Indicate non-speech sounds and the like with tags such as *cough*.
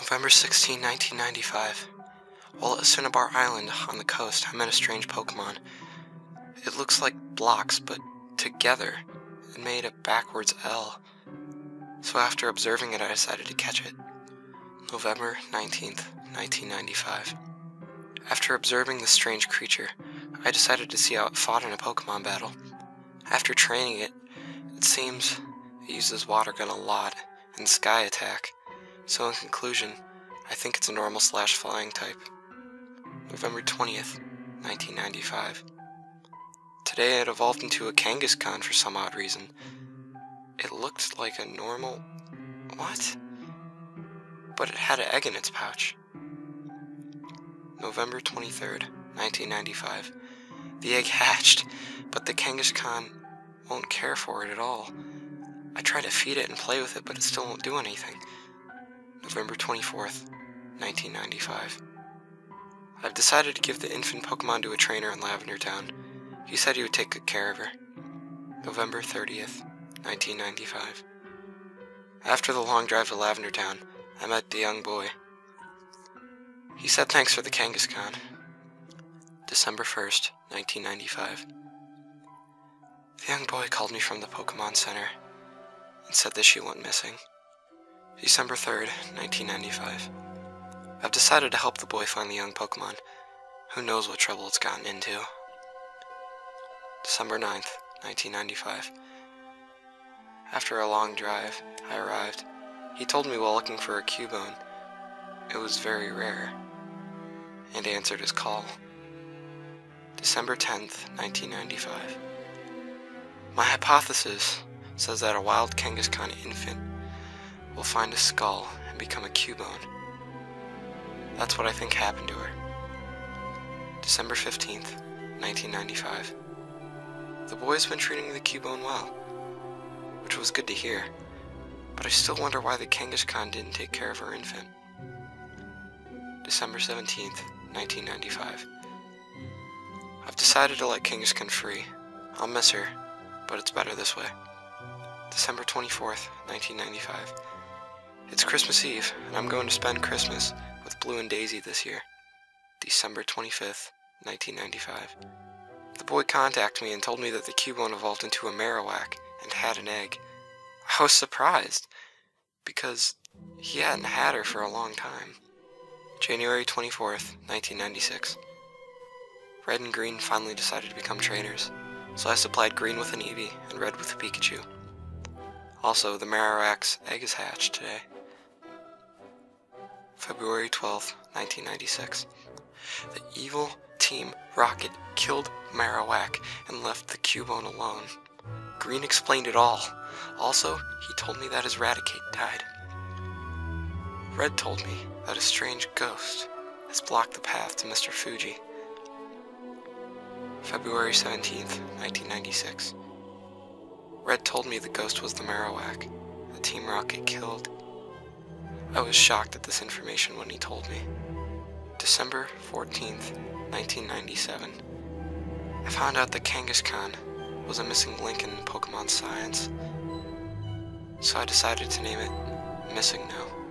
November 16, 1995. While at Cinnabar Island on the coast, I met a strange Pokemon. It looks like blocks, but together, it made a backwards L. So after observing it, I decided to catch it. November 19th, 1995. After observing this strange creature, I decided to see how it fought in a Pokemon battle. After training it, it seems it uses Water Gun a lot and Sky Attack. So in conclusion, I think it's a normal slash flying type. November 20th, 1995. Today it evolved into a Kangaskhan for some odd reason. It looked like a normal... What? But it had an egg in its pouch. November 23rd, 1995. The egg *laughs* hatched, but the Kangaskhan won't care for it at all. I try to feed it and play with it, but it still won't do anything. November 24th, 1995. I've decided to give the infant Pokemon to a trainer in Lavender Town. He said he would take good care of her. November 30th, 1995. After the long drive to Lavender Town, I met the young boy. He said thanks for the Kangaskhan. December 1st, 1995. The young boy called me from the Pokemon Center and said that she went missing. December 3rd, 1995. I've decided to help the boy find the young Pokemon. Who knows what trouble it's gotten into. December 9th, 1995. After a long drive, I arrived. He told me while looking for a Cubone, it was very rare, and answered his call. December 10th, 1995. My hypothesis says that a wild Kangaskhan infant will find a skull and become a Cubone. That's what I think happened to her. December 15th, 1995. The boy's been treating the Cubone well, which was good to hear, but I still wonder why the Kangaskhan didn't take care of her infant. December 17th, 1995. I've decided to let Kangaskhan free. I'll miss her, but it's better this way. December 24th, 1995. It's Christmas Eve, and I'm going to spend Christmas with Blue and Daisy this year. December 25th, 1995. The boy contacted me and told me that the Cubone evolved into a Marowak and had an egg. I was surprised, because he hadn't had her for a long time. January 24th, 1996. Red and Green finally decided to become trainers, so I supplied Green with an Eevee and Red with a Pikachu. Also, the Marowak's egg is hatched today. February 12, 1996. The evil Team Rocket killed Marowak and left the Cubone alone. Green explained it all. Also, he told me that his Raticate died. Red told me that a strange ghost has blocked the path to Mr. Fuji. February 17th, 1996. Red told me the ghost was the Marowak, the Team Rocket killed. I was shocked at this information when he told me. December 14th, 1997. I found out that Kangaskhan was a missing link in Pokemon science, so I decided to name it MissingNo.